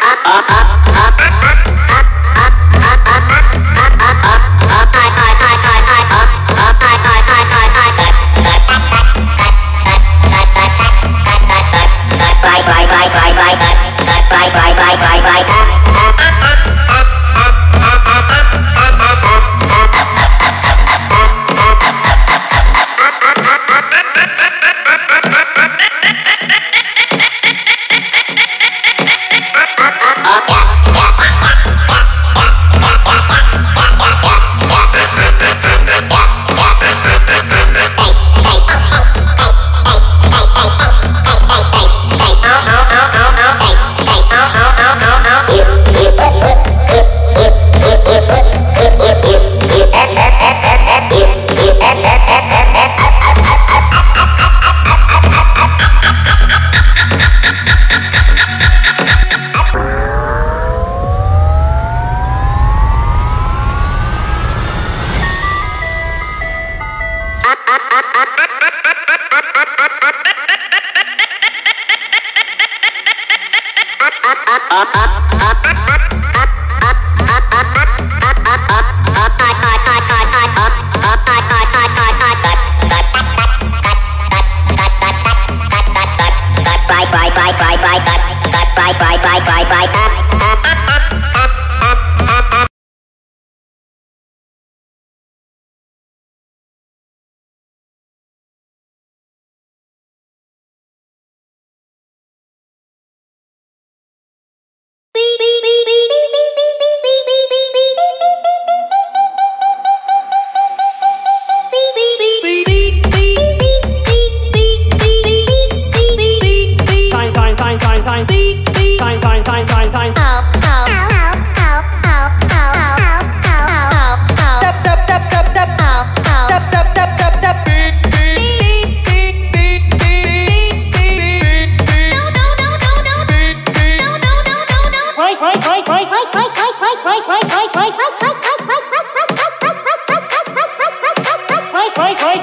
Ah, ah, ah. up, up, up.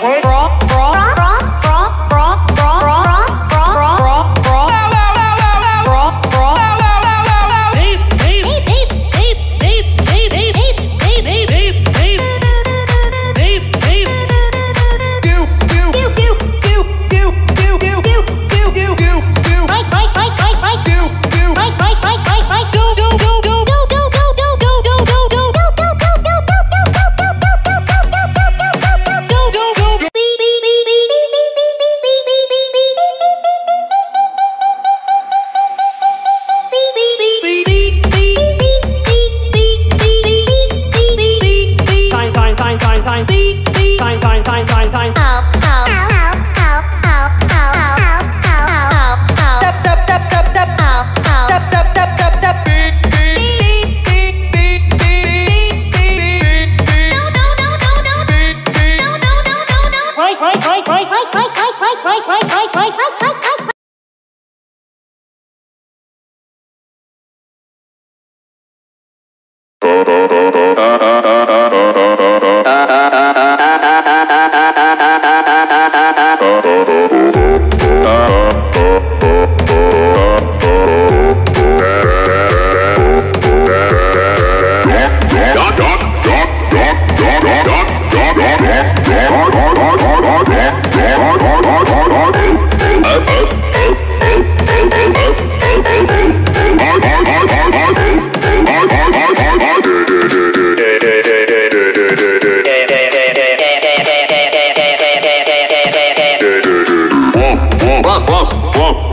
word.